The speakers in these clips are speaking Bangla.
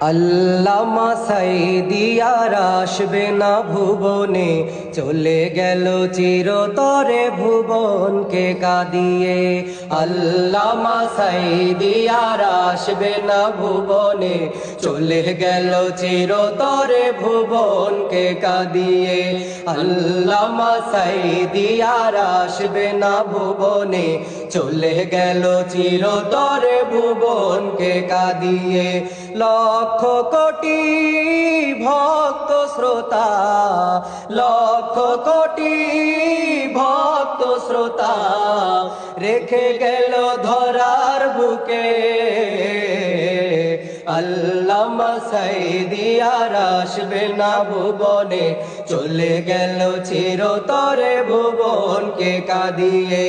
আল্লামা সাইদিয়ার আসবে না ভুবনে চলে গেল চিরতরে ভুবনকে কাঁদিয়ে। আল্লামা সাইদিয়ার আসবে না ভুবনে চলে গেল চিরতরে ভুবনকে কাঁদিয়ে। আল্লামা সাইদিয়ার আসবে না ভুবনে চলে গেল চিরতরে ভুবনকে কাঁদিয়ে। লক্ষ কোটি ভক্ত শ্রোতা লক্ষ কোটি ভক্ত শ্রোতা রেখে গেল ধরার বুকে। আল্লামা সাইদিয়ার আসবে না ভুবনে চলে গেল চিরতরে ভুবনকে কাঁদিয়ে।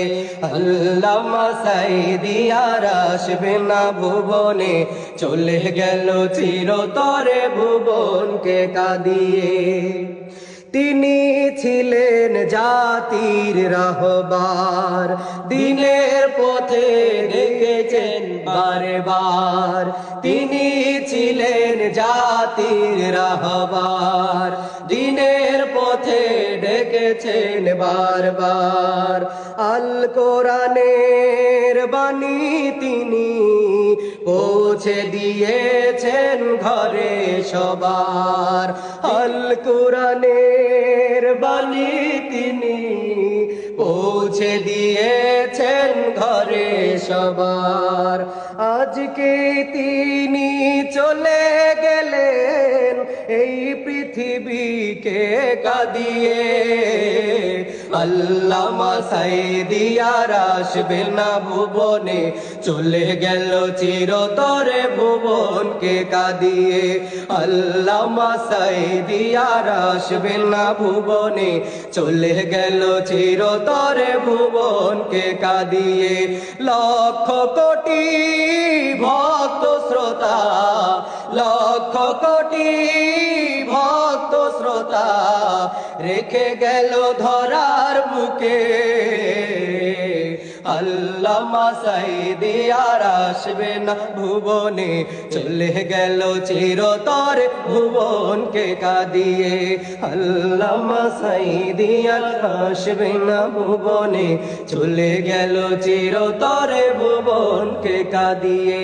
আল্লামা সাইদিয়ার আসবে না ভুবনে চলে গেল চিরতরে ভুবনকে কাঁদিয়ে। তিনি ছিলেন জাতির রাহবার। দিনের পথে দেখেছেন বারে বার তিনি ছিলেন জাতির রাহবার। দিনের পথে ডেকেছেন বারবার। আল কোরআনের বাণী তিনি পৌঁছে দিয়েছেন। ঘরে সবার। আল কোরআনের বাণী তিনি পৌঁছে দিয়েছেন ঘরে সবার। আজকে তিনি চলে গেলেন এই পৃথিবীকে কাঁদিয়ে আল্লামা সাইদিয়ার আসবে না ভুবনে, চলে গেল চিরতরে ভুবনকে কাঁদিয়ে। আল্লামা সাইদিয়ার আসবে না ভুবনে, চলে গেল চিরতরে ভুবনকে কাঁদিয়ে। লক্ষ কোটি ভক্ত শ্রোতা কোটি ভক্ত শ্রোতা রেখে গেল ধরার বুকে আল্লামা সাইদিয়ার আসবে না ভুবনে, চলে গেল চিরতর ভুবনকে কাঁদিয়ে। আল্লামা সাইদিয়ার আসবে না ভুবনে, চলে গেল চিরতরে ভুবনকে কাঁদিয়ে।